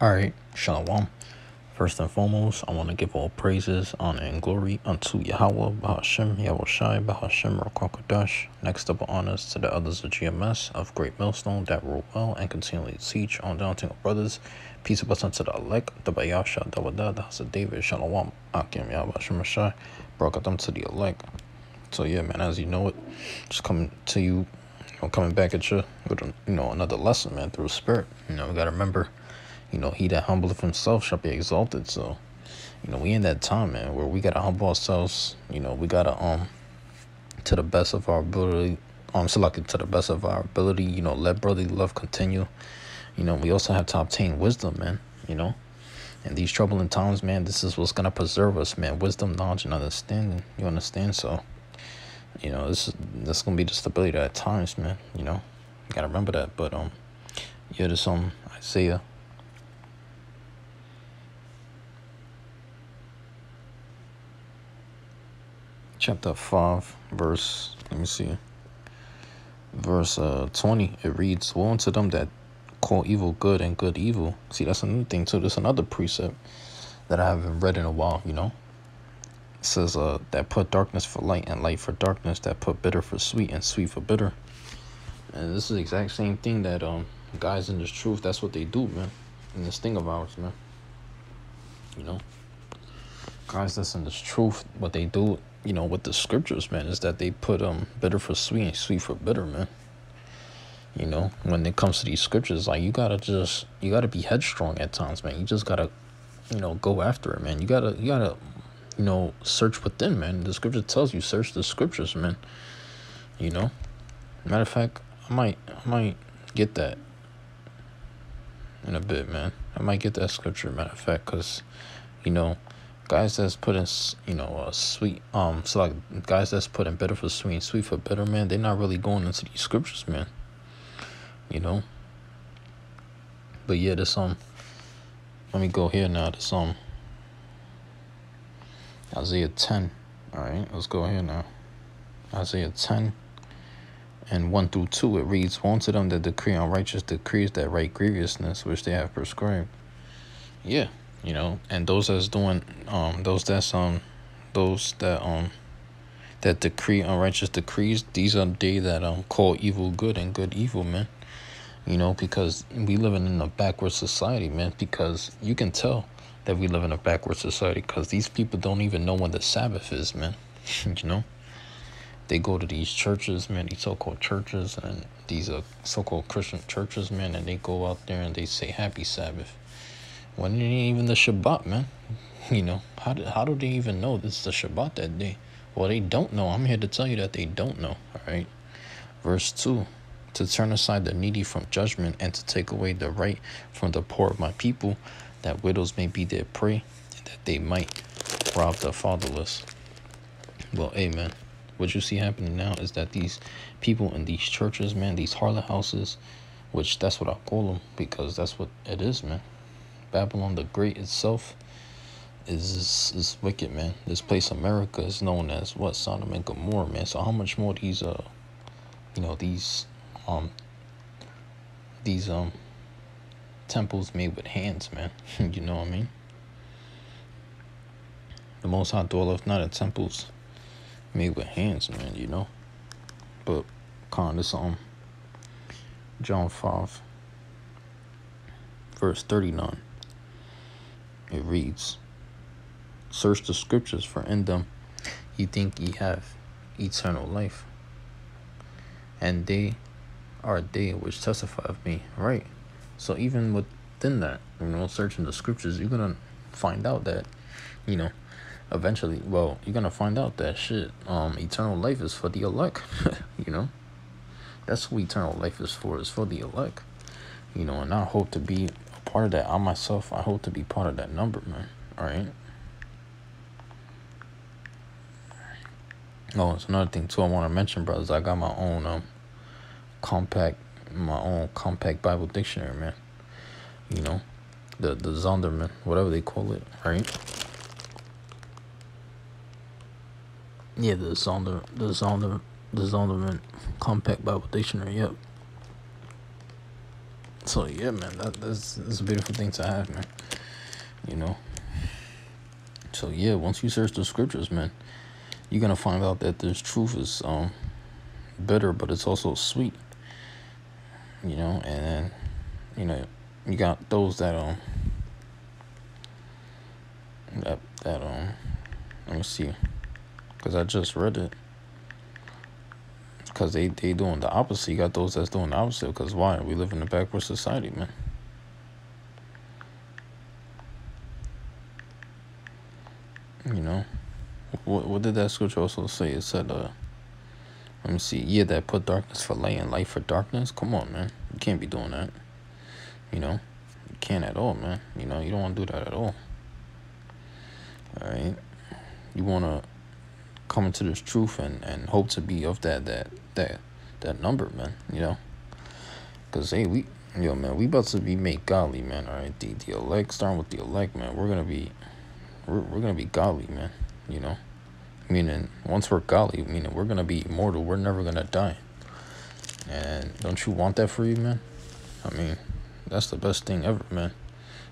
All right, Shalom. First and foremost, I want to give all praises, honor, and glory unto Yahweh, Bahashem, Yahushai, Bahashem, Rakwakadash. Next up, honors to the others of GMS of Great Millstone that rule well and continually teach on Daunting Brothers. Peace of blessing to the elect, the Bayasha, the Dawada, the of David, Shalom, Akim, Yahweh, Shemashai. Brought them to the elect. So, yeah, man, as you know it, just coming to you, you know, coming back at you with, you know, another lesson, man, through Spirit. You know, we got to remember you know, he that humbleth himself shall be exalted. So, you know, we in that time, man, where we gotta humble ourselves. You know, we gotta um to the best of our ability, um, select it to the best of our ability. You know, let brotherly love continue. You know, we also have to obtain wisdom, man. You know, in these troubling times, man, this is what's gonna preserve us, man. Wisdom, knowledge, and understanding. You understand? So, you know, this is this gonna be the stability at times, man. You know, you gotta remember that. But um, yeah, this um Isaiah chapter 5 verse let me see. Verse uh 20 it reads woe unto them that call evil good and good evil. See that's another thing too there's another precept that i haven't read in a while you know? It says uh that put darkness for light and light for darkness that put bitter for sweet and sweet for bitter. And this is the exact same thing that um guys in this truth that's what they do man in this thing of ours man. You know? Guys that's in this truth what they do you know, with the scriptures, man, is that they put um bitter for sweet and sweet for bitter, man. You know, when it comes to these scriptures, like you gotta just you gotta be headstrong at times, man. You just gotta, you know, go after it, man. You gotta you gotta, you know, search within, man. The scripture tells you search the scriptures, man. You know, matter of fact, I might I might get that in a bit, man. I might get that scripture, matter of fact, cause, you know guys that's putting you know a sweet um so like guys that's putting bitter for sweet sweet for bitter man they're not really going into these scriptures man. You know? But yeah this um let me go here now this um isaiah 10 all right let's go here now. Isaiah 10 and 1 through 2 it reads woe to them that decree unrighteous decrees that write grievousness which they have prescribed. Yeah you know and those that's doing um those that's um those that um that decree unrighteous decrees these are they that um call evil good and good evil man. You know because we living in a backward society man because you can tell that we live in a backward society because these people don't even know when the sabbath is man. You know? They go to these churches man these so-called churches and these uh, so-called christian churches man and they go out there and they say happy sabbath when ain't even the Shabbat, man. You know, how do, how do they even know this is the Shabbat that day? Well, they don't know. I'm here to tell you that they don't know, all right? Verse 2 To turn aside the needy from judgment and to take away the right from the poor of my people, that widows may be their prey, and that they might rob the fatherless. Well, amen. What you see happening now is that these people in these churches, man, these harlot houses, which that's what I call them because that's what it is, man. Babylon the Great itself is is wicked, man. This place, America, is known as what Sodom and Gomorrah, man. So how much more these uh, you know these um these um temples made with hands, man. you know what I mean? The Most High dwelleth not in temples made with hands, man. You know, but kind of um John five verse thirty nine. It reads, Search the scriptures, for in them ye think ye have eternal life. And they are they which testify of me. Right. So even within that, you know, searching the scriptures, you're gonna find out that, you know, eventually well, you're gonna find out that shit, um, eternal life is for the elect. you know? That's what eternal life is for, is for the elect. You know, and I hope to be part of that. I myself, I hope to be part of that number, man. All right. Oh, it's another thing too. I want to mention, brothers. I got my own um compact, my own compact Bible dictionary, man. You know, the the Zondervan, whatever they call it, right? Yeah, the Zonder, the Zonder, the Zondervan compact Bible dictionary. Yep. So yeah, man, that, that's that's a beautiful thing to have, man. You know. So yeah, once you search the scriptures, man, you're gonna find out that this truth is um bitter, but it's also sweet. You know, and then you know you got those that um that that um let me see because I just read it because they they doing the opposite. You got those that's doing the opposite. Because why? We live in a backward society, man. You know, what what did that scripture also say? It said, uh, let me see. Yeah, that put darkness for light and light for darkness. Come on, man. You can't be doing that. You know, you can't at all, man. You know, you don't want to do that at all. All right. You want to come into this truth and, and hope to be of that that that that number, man. You know, cause hey, we yo man, we about to be made godly, man. All right, the the elect, starting with the elect, man. We're gonna be we're we're gonna be godly, man. You know, meaning once we're godly, meaning we're gonna be immortal. We're never gonna die. And don't you want that for you, man? I mean, that's the best thing ever, man.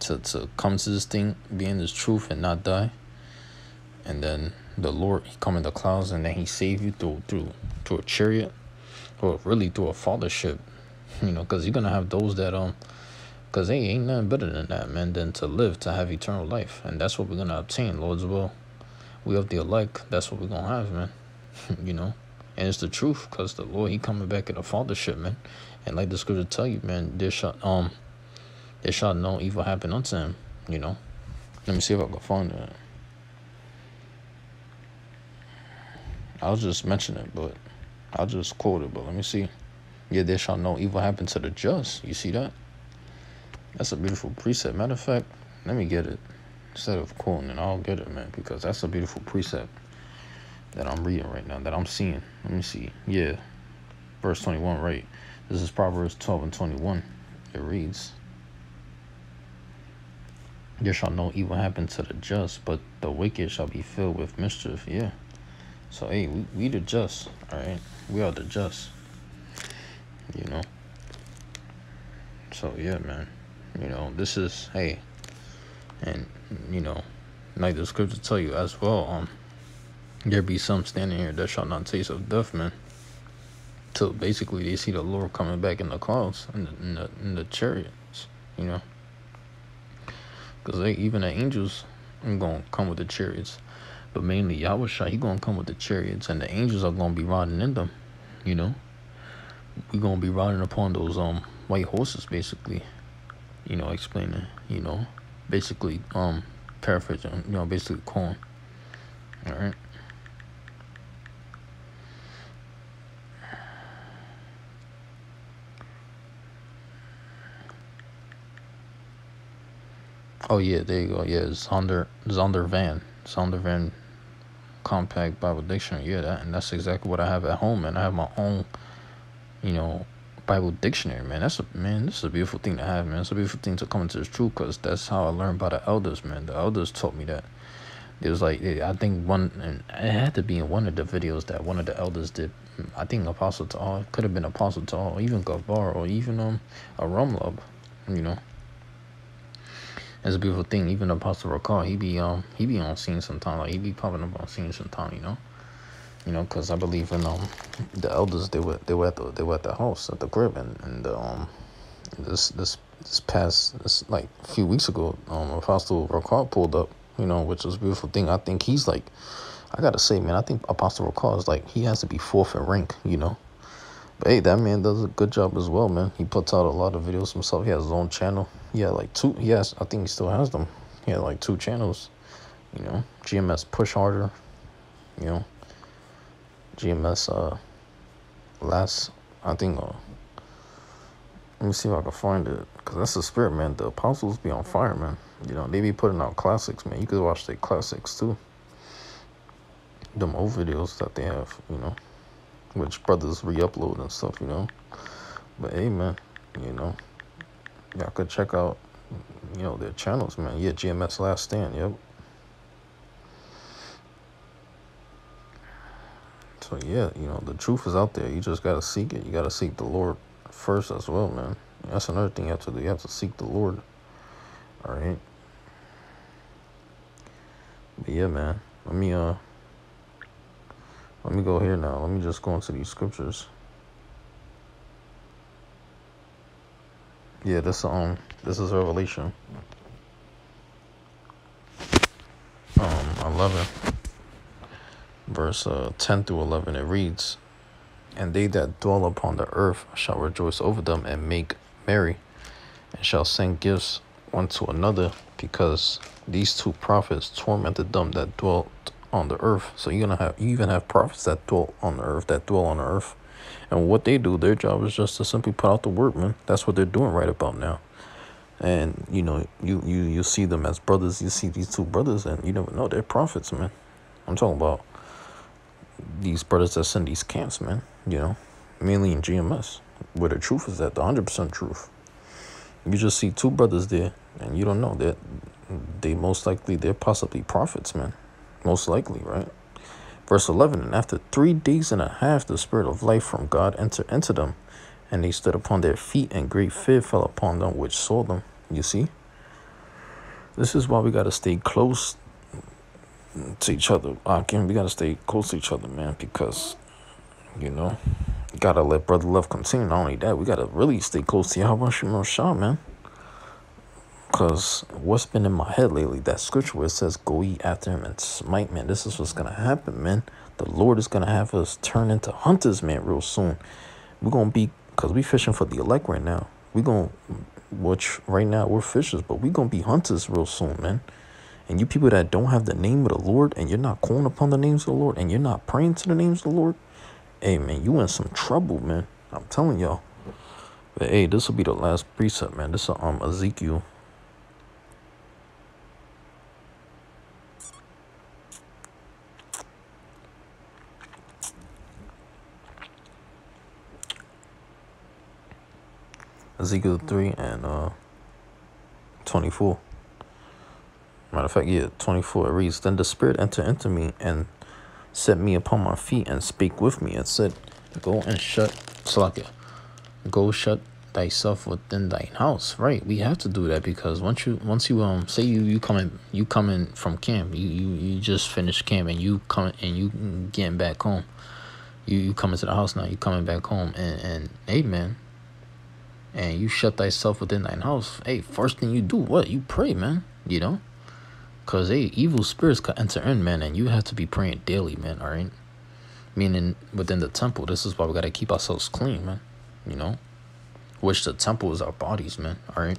To to come to this thing, be in this truth, and not die. And then the Lord he come in the clouds and then he save you through through through a chariot or really through a fathership you know because you're gonna have those that um because hey ain't nothing better than that man than to live to have eternal life. And that's what we're gonna obtain lord's. Will we have the elect that's what we're gonna have man you know. And it's the truth because the lord he coming back in a fathership man. And like the scripture tell you man there shall um there shall no evil happen unto him you know. Let me see if i can find that I was just mentioning it, but I'll just quote it. But let me see. Yeah, there shall no evil happen to the just. You see that? That's a beautiful precept. Matter of fact, let me get it. Instead of quoting it, I'll get it, man, because that's a beautiful precept that I'm reading right now, that I'm seeing. Let me see. Yeah. Verse 21, right. This is Proverbs 12 and 21. It reads, There shall no evil happen to the just, but the wicked shall be filled with mischief. Yeah. So hey, we we the just, all right. We are the just. You know. So yeah, man. You know this is hey, and you know, like the scripture tell you as well. Um, there be some standing here that shall not taste of death, man. Till basically they see the Lord coming back in the clouds in the in the, in the chariots, you know. Because they even the angels gonna come with the chariots. But mainly Yahweh he gonna come with the chariots and the angels are gonna be riding in them, you know. we gonna be riding upon those um white horses basically. You know, explaining, you know, basically um paraphrasing, you know, basically corn. Alright. Oh yeah, there you go. Yeah, Zonder Zonder Van. Zondervan Compact Bible Dictionary. Yeah, that and that's exactly what I have at home, and I have my own, you know, Bible dictionary, man. That's a man. This is a beautiful thing to have, man. It's a beautiful thing to come into the truth, cause that's how I learned by the elders, man. The elders taught me that. It was like I think one, and it had to be in one of the videos that one of the elders did. I think Apostle to all could have been Apostle to all, even Gavar, or even um a Rumlub, you know. It's a beautiful thing. Even Apostle Recall, he be um he be on scene sometime. Like he be popping up on scene sometime. You know, you know, cause I believe in um the elders. They were they were at the they were at the house at the crib, and and um this this this past this like a few weeks ago, um Apostle Recall pulled up. You know, which was a beautiful thing. I think he's like, I gotta say, man, I think Apostle Recall is like he has to be fourth in rank. You know, but hey, that man does a good job as well, man. He puts out a lot of videos himself. He has his own channel. Had like two. Yes, I think he still has them. He had like two channels. You know, GMS Push Harder. You know, GMS uh last I think uh let me see if I can find it because that's the spirit, man. The apostles be on fire, man. You know, they be putting out classics, man. You could watch their classics too. Them old videos that they have, you know which brothers re-upload and stuff, you know. But hey, man, you know, y'all could check out, you know, their channels, man. Yeah, GMS Last Stand, yep. So yeah, you know, the truth is out there. You just gotta seek it. You gotta seek the Lord first as well, man. That's another thing you have to do. You have to seek the Lord. All right. But yeah, man. Let me uh. Let me go here now. Let me just go into these scriptures. Yeah, this um this is Revelation. Um eleven. Verse uh, ten through eleven it reads And they that dwell upon the earth shall rejoice over them and make merry, and shall send gifts one to another, because these two prophets tormented them that dwelt on the earth. So you're gonna have you even have prophets that dwell on the earth, that dwell on the earth. And what they do, their job is just to simply put out the word, man. That's what they're doing right about now. And you know, you you you see them as brothers. You see these two brothers, and you never know they're prophets, man. I'm talking about these brothers that send these camps, man. You know, mainly in GMS, where the truth is at, the hundred percent truth. You just see two brothers there, and you don't know that they most likely they're possibly prophets, man. Most likely, right? Verse 11 And after three days and a half, the Spirit of life from God entered into them, and they stood upon their feet, and great fear fell upon them which saw them. You see? This is why we got to stay close to each other. Ah, Again, we got to stay close to each other, man, because, you know, got to let brother love continue. Not only that, we got to really stay close to Yahweh Shemel Shah, man. Because what's been in my head lately, that scripture where it says, Go eat after him and smite, man. This is what's going to happen, man. The Lord is going to have us turn into hunters, man, real soon. We're going to be, because we fishing for the elect right now. We're going to, which right now we're fishers, but we're going to be hunters real soon, man. And you people that don't have the name of the Lord and you're not calling upon the names of the Lord and you're not praying to the names of the Lord, hey, man, you in some trouble, man. I'm telling y'all. But hey, this will be the last precept, man. This is um Ezekiel Ezekiel 3 and uh, 24. Matter of fact, yeah, 24. It reads Then the Spirit entered into me and set me upon my feet and spake with me and said, Go and shut, Salakia, go shut thyself within thine house. Right. We have to do that because once you, once you, um, say you, you coming, you coming from camp, you, you, you just finished camp and you coming and you getting back home. You, you coming to the house now, you coming back home and, and hey, man, and you shut thyself within thine house, hey, first thing you do, what? You pray, man, you know? Because, hey, evil spirits can enter in, man, and you have to be praying daily, man, all right? Meaning within the temple, this is why we got to keep ourselves clean, man, you know? Which the temple is our bodies, man, all right?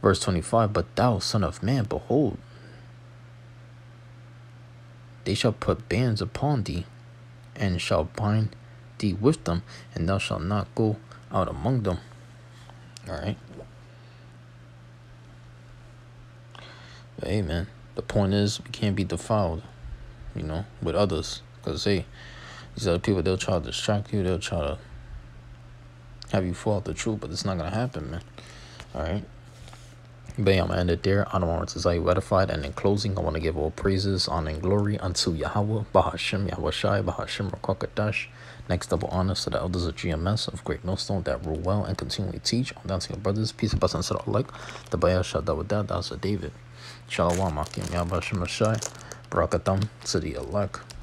Verse 25, But thou, son of man, behold, they shall put bands upon thee, and shall bind thee with them, and thou shalt not go out among them. All right. But hey, man, the point is we can't be defiled, you know, with others. Because, hey, these other people, they'll try to distract you. They'll try to have you fall out the truth, but it's not going to happen, man. All right. But yeah, I'm going to end it there. I don't want to say ratified. And in closing, I want to give all praises, honor, and glory unto Yahweh, Bahashim, Yahweh Shai, Bahashim, Rakakadash. Next double honors to the elders of GMS of Great Millstone that rule well and continually teach on dancing brothers. Peace and blessings to the like. The Bayah Shadawadah, that's a David. Shalom, Akim, Yahweh Shemashai. Barakatam to the.